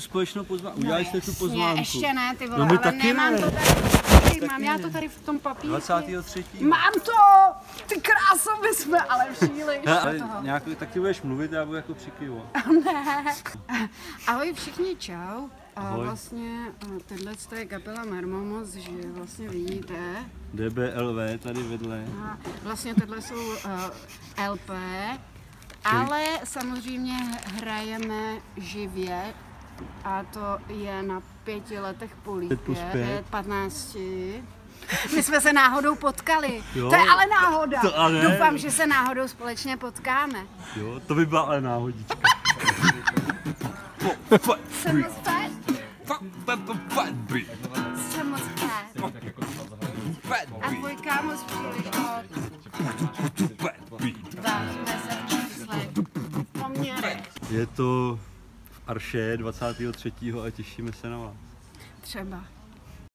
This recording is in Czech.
tu společnou pozvánku. Udělali jste tu pozvánku. Ještě ne, ty vole, No ale taky nemám ne. to tady. Mám já ne. to tady v tom papíře. 23. Mám to! Ty kráso, my jsme ale příliš ale toho. nějak, tak ty budeš mluvit, já budu jako přikyvovat. Ahoj všichni, čau. A Ahoj. vlastně eh, tohle je kapela Mermomos, že vlastně vidíte. DBLV tady vedle. A vlastně tohle jsou uh, LP, ale samozřejmě hrajeme živě a to je na pěti letech po lípě, Pět plus pět. je 15. My jsme se náhodou potkali. Jo. To je ale náhoda. To ale. Doufám, že se náhodou společně potkáme. Jo, to by byla ale náhodička. Jsem moc fajn. Jsem moc fajn. A tvůj kámoš příliš moc. Vážíme se v číslech. Je to Arše 23. a těšíme se na vás. Třeba.